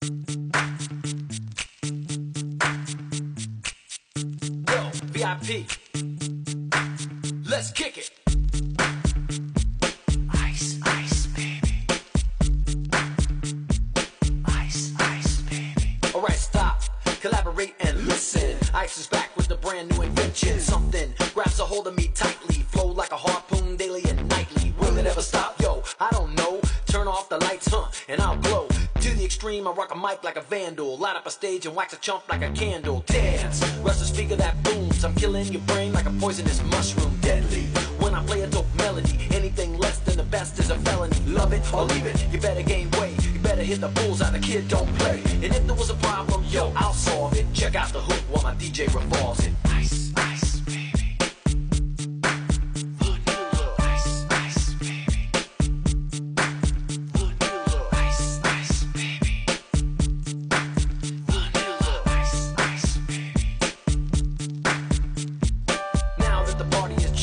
Yo, VIP. Let's kick it. Ice, ice, baby. Ice, ice, baby. Alright, stop. Collaborate and listen. Ice is back with a brand new invention. Something grabs a hold of me tightly. Flow like a harpoon daily and nightly. Will it ever stop? Yo, I don't know. Turn off the lights, huh? And I'll glow. To the extreme, I rock a mic like a vandal. Light up a stage and wax a chump like a candle. Dance, rush the speaker that booms. I'm killing your brain like a poisonous mushroom. Deadly. When I play a dope melody, anything less than the best is a felony. Love it or leave it, you better gain weight. You better hit the bullseye, the kid don't play. And if there was a problem, yo, I'll solve it. Check out the hook while my DJ revolves it.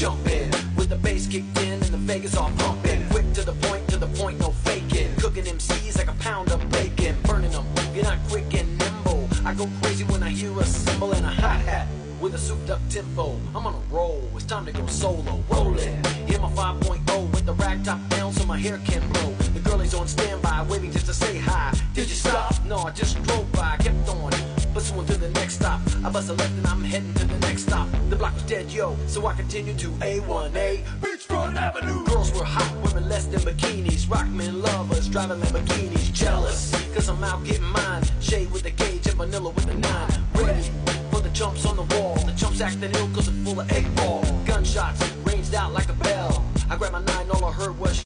Jumping, with the bass kicked in and the Vegas all pumping. Quick to the point, to the point, no faking. Cooking MCs like a pound of bacon, burning them. You're not quick and nimble. I go crazy when I hear a cymbal and a hi hat. With a souped up tempo, I'm on a roll. It's time to go solo, rolling. Hit my 5.0 with the rag top down so my hair can blow. The girl is on standby, waiting just to say hi. Did you stop? No, I just drove by, kept on pursuing to the next stop. I bust a left and I'm heading to the next stop. The block was dead, yo, so I continued to A1A. Beachfront Avenue. Girls were hot, women less than bikinis. Rockman lovers, driving Lamborghinis. Jealous, cause I'm out getting mine. Shade with the gauge and vanilla with the nine. Ready for the chumps on the wall. The chumps acting ill cause it's full of eight ball. Gunshots ranged out like a bell. I grabbed my nine, all I heard was